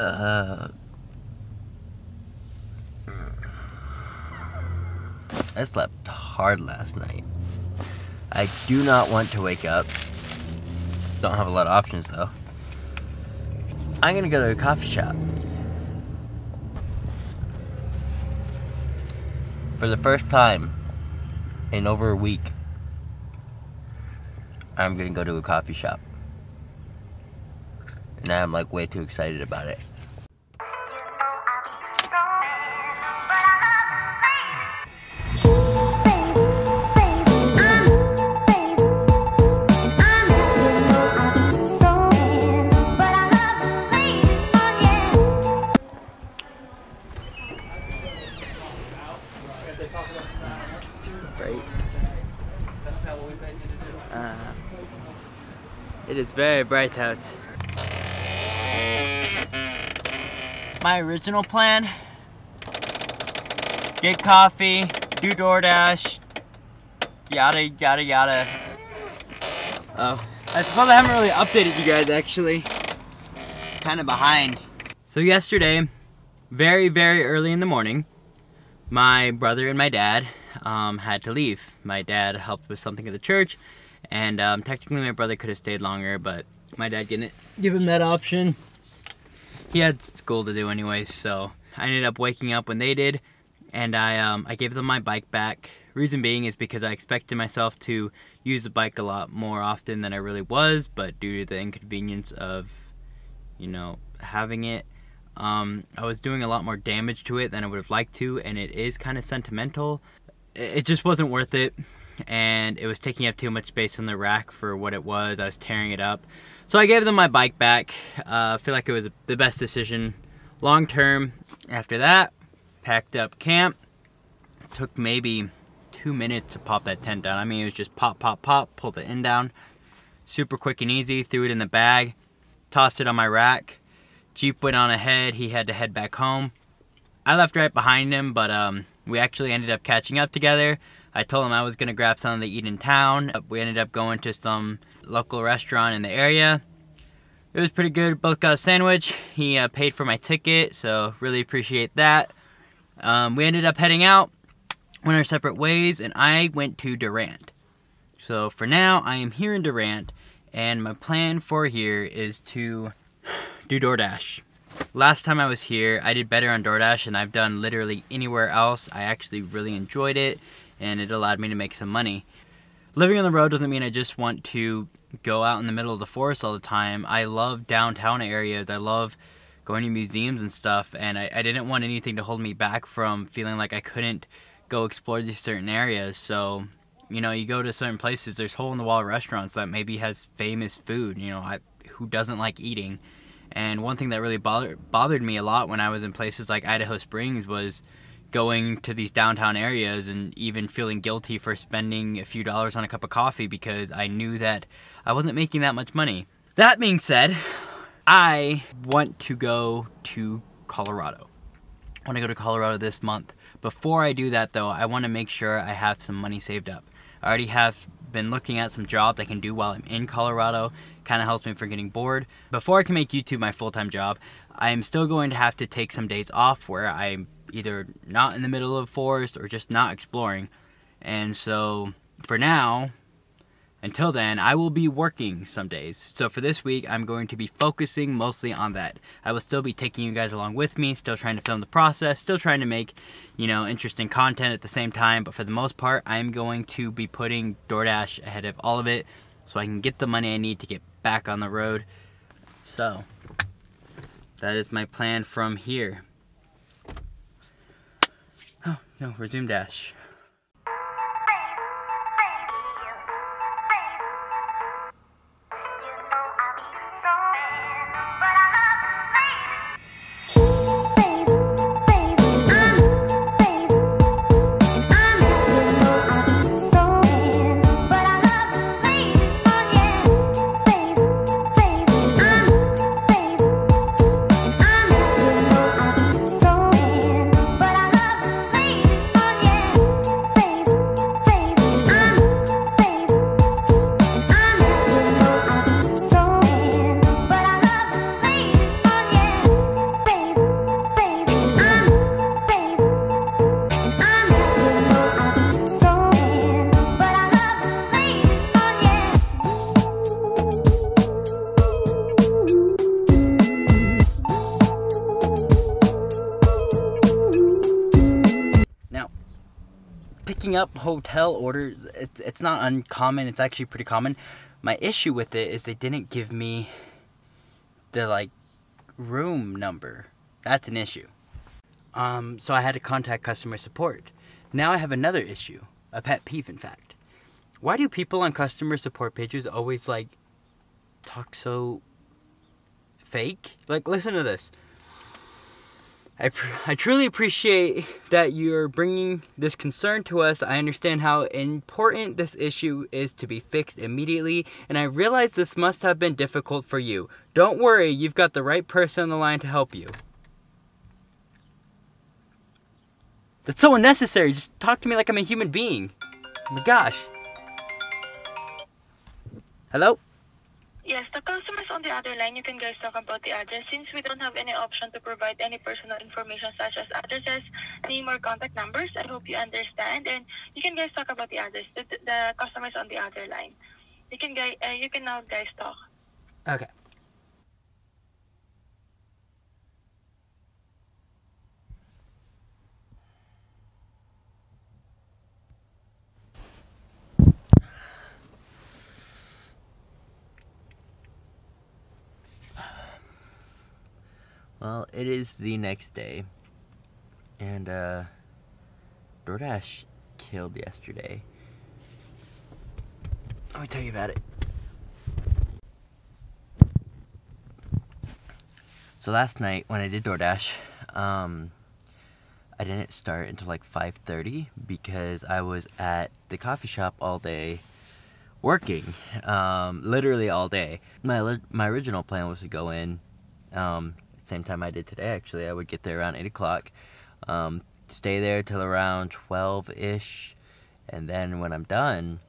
Uh, I slept hard last night. I do not want to wake up. Don't have a lot of options though. I'm gonna go to a coffee shop. For the first time in over a week, I'm gonna go to a coffee shop. And I'm like way too excited about it. Is very bright out. My original plan, get coffee, do DoorDash, yada yada yada. Oh, I suppose I haven't really updated you guys actually. Kind of behind. So yesterday, very very early in the morning, my brother and my dad um, had to leave. My dad helped with something at the church, and um, technically my brother could have stayed longer, but my dad didn't give him that option. He had school to do anyway, so I ended up waking up when they did, and I um, I gave them my bike back. Reason being is because I expected myself to use the bike a lot more often than I really was, but due to the inconvenience of, you know, having it, um, I was doing a lot more damage to it than I would have liked to, and it is kind of sentimental. It just wasn't worth it, and it was taking up too much space on the rack for what it was. I was tearing it up. So I gave them my bike back. Uh, I feel like it was the best decision long term. After that, packed up camp. Took maybe two minutes to pop that tent down. I mean, it was just pop, pop, pop, pull the end down. Super quick and easy. Threw it in the bag, tossed it on my rack Jeep went on ahead. He had to head back home. I left right behind him, but um, we actually ended up catching up together. I told him I was to grab something to eat in town. We ended up going to some local restaurant in the area. It was pretty good. Both got a sandwich. He uh, paid for my ticket, so really appreciate that. Um, we ended up heading out, went our separate ways, and I went to Durant. So for now, I am here in Durant, and my plan for here is to do DoorDash. Last time I was here, I did better on DoorDash than I've done literally anywhere else. I actually really enjoyed it, and it allowed me to make some money. Living on the road doesn't mean I just want to go out in the middle of the forest all the time. I love downtown areas. I love going to museums and stuff, and I, I didn't want anything to hold me back from feeling like I couldn't go explore these certain areas. So, you know, you go to certain places, there's hole in the wall restaurants that maybe has famous food. You know, I, who doesn't like eating? And one thing that really bothered bothered me a lot when I was in places like Idaho Springs was going to these downtown areas and even feeling guilty for spending a few dollars on a cup of coffee because I knew that I wasn't making that much money. That being said, I want to go to Colorado. I want to go to Colorado this month. Before I do that though, I want to make sure I have some money saved up. I already have been looking at some jobs I can do while I'm in Colorado. Kind of helps me from getting bored. Before I can make YouTube my full-time job, I'm still going to have to take some days off where I'm either not in the middle of a forest or just not exploring. And so for now, until then, I will be working some days. So for this week, I'm going to be focusing mostly on that. I will still be taking you guys along with me, still trying to film the process, still trying to make, you know, interesting content at the same time. But for the most part, I'm going to be putting DoorDash ahead of all of it so I can get the money I need to get back on the road. So, that is my plan from here. Oh, no, resume dash. Hotel orders, it's, it's not uncommon. It's actually pretty common. My issue with it is they didn't give me the like room number. That's an issue. Um, so I had to contact customer support. Now I have another issue, a pet peeve, in fact. Why do people on customer support pages always like talk so fake? Like, listen to this. I, I truly appreciate that you're bringing this concern to us. I understand how important this issue is to be fixed immediately, and I realize this must have been difficult for you. Don't worry, you've got the right person on the line to help you. That's so unnecessary. Just talk to me like I'm a human being. Oh my gosh. Hello? Yes, the customers on the other line, you can guys talk about the address. Since we don't have any option to provide any personal information such as addresses, name, or contact numbers, I hope you understand. And you can guys talk about the address, the, the customers on the other line. You can guys, uh, you can now guys talk. Okay. Well, it is the next day. And, uh, DoorDash killed yesterday. Let me tell you about it. So last night when I did DoorDash, um, I didn't start until like 5:30 because I was at the coffee shop all day working, um, literally all day. My my original plan was to go in, um, same time I did today. Actually, I would get there around eight o'clock, um, stay there till around twelve ish, and then when I'm done,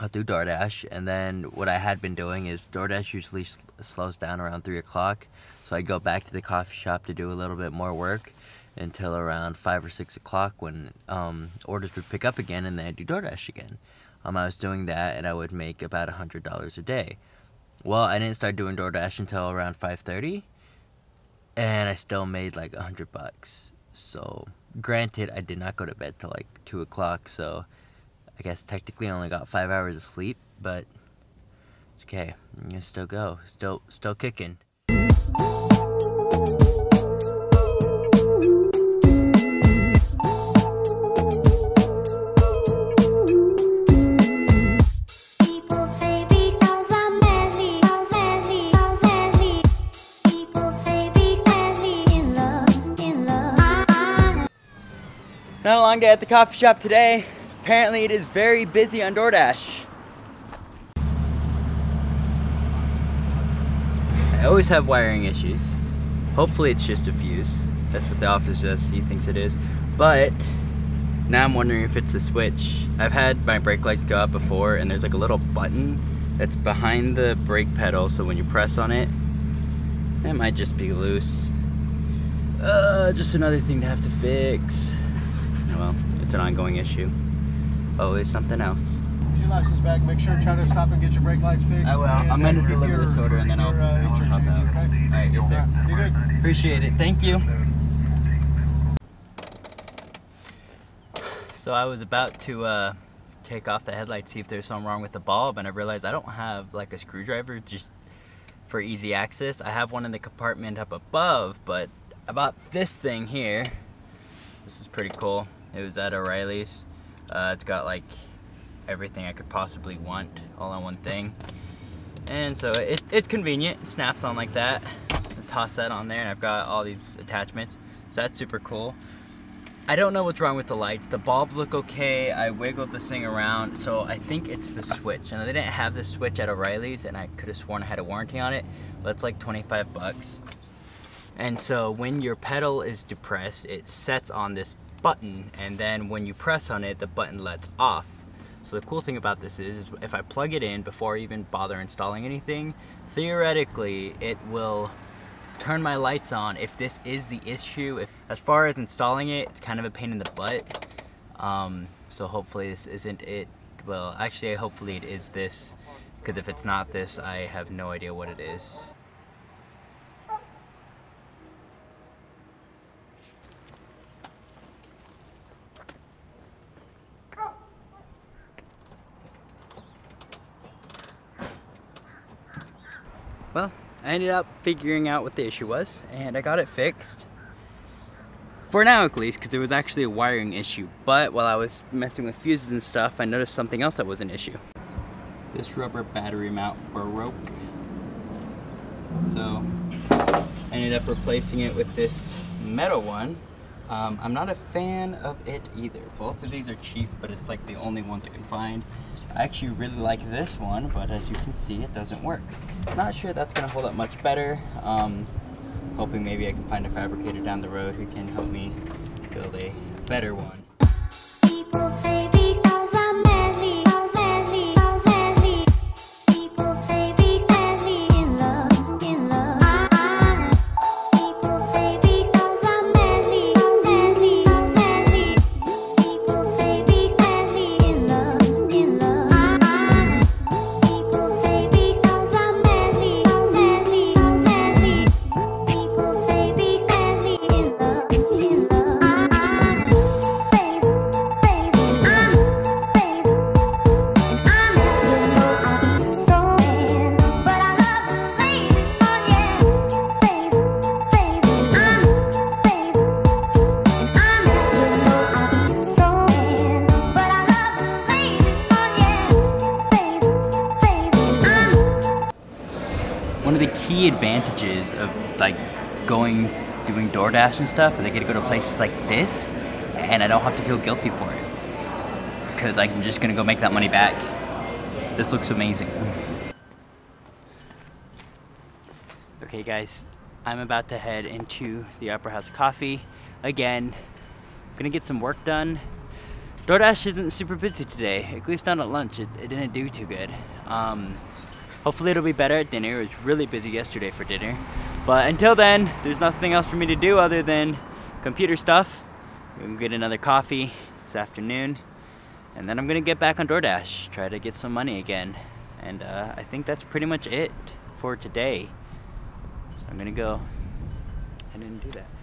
I'll do DoorDash. And then what I had been doing is DoorDash usually s- slows down around three o'clock, so I go back to the coffee shop to do a little bit more work until around five or six o'clock when um, orders would pick up again, and then I'd do DoorDash again. Um, I was doing that, and I would make about a hundred dollars a day. Well, I didn't start doing DoorDash until around five thirty, and I still made like a hundred bucks. So, granted, I did not go to bed till like two o'clock, so I guess technically I only got five hours of sleep, but it's okay. I'm gonna still go, still, still kicking. At the coffee shop today. Apparently, it is very busy on DoorDash. I always have wiring issues. Hopefully, it's just a fuse. That's what the officer says he thinks it is. But now I'm wondering if it's the switch. I've had my brake lights go out before, and there's like a little button that's behind the brake pedal, so when you press on it, it might just be loose. Uh, just another thing to have to fix. Well, it's an ongoing issue. Always something else. Get your license back. Make sure try to stop and get your brake lights fixed. I will. I'm gonna deliver your- this order and then I'll- your, uh, I'll hop out. Okay. All right, yes, sir. You good? Appreciate it. Thank you. So I was about to uh, take off the headlights, see if there's something wrong with the bulb, and I realized I don't have like a screwdriver just for easy access. I have one in the compartment up above, but about this thing here, this is pretty cool. It was at O'Reilly's. Uh, it's got like everything I could possibly want all on one thing. And so it, it's convenient. It snaps on like that. I toss that on there and I've got all these attachments. So that's super cool. I don't know what's wrong with the lights. The bulbs look okay. I wiggled this thing around. So I think it's the switch. And they didn't have the switch at O'Reilly's and I could have sworn I had a warranty on it. But it's like 25 bucks. And so when your pedal is depressed, it sets on this button, and then when you press on it, the button lets off. So the cool thing about this is, is if I plug it in before I even bother installing anything, theoretically it will turn my lights on if this is the issue. As far as installing it, it's kind of a pain in the butt. Um, so hopefully this isn't it. Well, actually, hopefully it is this, because if it's not this, I have no idea what it is. I ended up figuring out what the issue was, and I got it fixed. For now, at least, because it was actually a wiring issue. But while I was messing with fuses and stuff, I noticed something else that was an issue. This rubber battery mount broke. So, I ended up replacing it with this metal one. Um, I'm not a fan of it either. Both of these are cheap, but it's like the only ones I can find. I actually really like this one, but as you can see, it doesn't work. Not sure that's gonna hold up much better. Um, hoping maybe I can find a fabricator down the road who can help me build a better one. Advantages of like going doing DoorDash and stuff is I get to go to places like this and I don't have to feel guilty for it. Because I'm just gonna go make that money back. This looks amazing. Okay guys, I'm about to head into the Opera House of Coffee again. Gonna get some work done. DoorDash isn't super busy today, at least not at lunch. It, it didn't do too good. Um, hopefully it'll be better at dinner. It was really busy yesterday for dinner. But until then, there's nothing else for me to do other than computer stuff. Gonna get another coffee this afternoon. And then I'm gonna get back on DoorDash, try to get some money again. And uh, I think that's pretty much it for today. So I'm gonna go and do that.